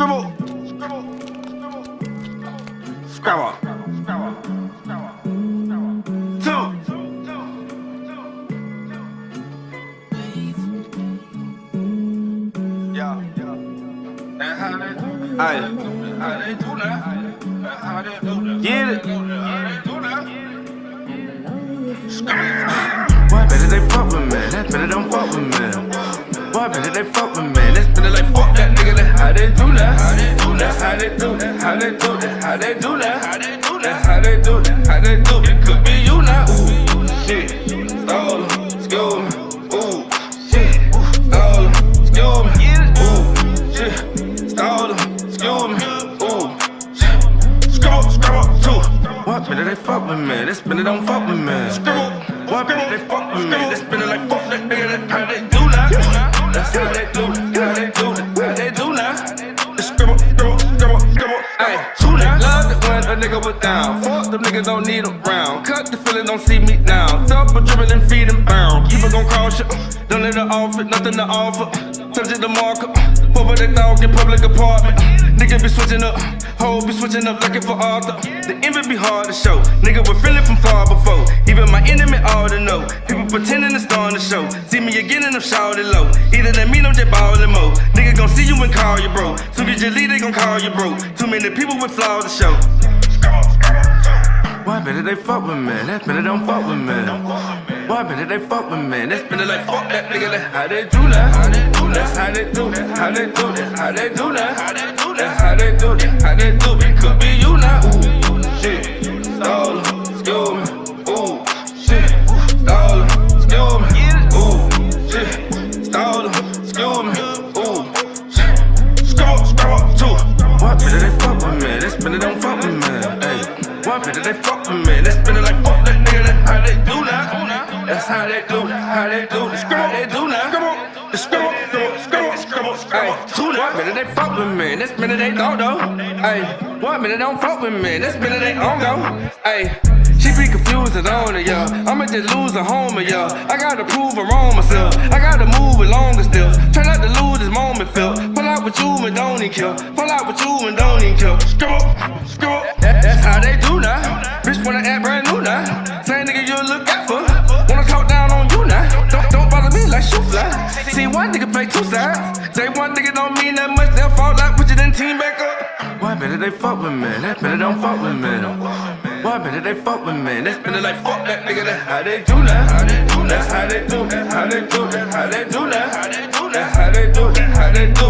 Scribble. Scrabble. Two. Yeah. That's how they do. Aye. How they do that. That's how they do that. Get it. How they do. Boy, better they fuck with me. Better don't fuck with me. Boy, better they fuck with me. How they do that. How they do that. How they do that. How they do that. That's how they do that. How they do it. Could be you now. Ooh, shit. Stole me. Ooh, shit. Stole 'em. Excuse me. Ooh, shit. Stole 'em. Excuse me. Ooh, shit. Scrabble, scrabble, two. What better they fuck with me? This better don't fuck with me. Scrabble. What better they fuck with me? This better like fuck that was down. Fuck them niggas don't need them round. Cut the feeling, don't see me now. Double dribbling, feed and bound. Keep it gon' cross you. Don't let her off it, nothing to offer. It the marker. Over the dog in public apartment. Nigga be switching up. Hoe be switching up looking for Arthur. The envy be hard to show. Nigga was feeling from far before. Even my enemy all to know. People pretending to star on the show. See me again and I'm shouting low. Either than me, I'm just ballin' mo. Nigga gon' see you and call you bro. Soon as you leave, they gon' call you bro. Too many people with flaws to show. Better they fuck with me? That better don't fuck with me. Why better they fuck with me? That's better like fuck that nigga. That's how they do that. That's how they do that. How they do that. How they do that. That's how they do that. How they do it. Could be you now. Ooh, shit. Stole 'em. Excuse me. Ooh, shit. Stole 'em. Excuse me. Ooh, shit. Stole 'em. Excuse me. Ooh, shit. Scroll, scroll, two. Why better they fuck with me? This better don't fuck with me. Better they fuck with me? This better like fuck that nigga. That's how they do that. That's how they do. How they do. How they do that. Scribble, scribble, scribble, scribble, scribble. Two Why better they fuck with me? This minute they don't though. Hey. Why better don't fuck with me? This minute they don't go. Hey. She be confused and on it, yeah. I'ma just lose a home, yeah. I gotta prove I'm wrong myself. I gotta move with longer steps. Try not to lose this moment, feel. Pull out with you and don't even kill. Pull out with you and don't even kill. Scribble, scribble. That, that's how they do now. Bitch wanna act brand new now. Same nigga you look out for. Wanna talk down on you now. Don't, don't bother me like shoo fly. See one nigga play two sides. Say one nigga don't mean that much. They'll fall out with you, then team back up. Why better they fuck with me? That better don't fuck with me. Why better they fuck with me? That's better like fuck that nigga. That's how they do that. That's how they do that. How they do that. How they do that. How they do that. How they do it. Could be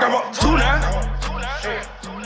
Talk about two that.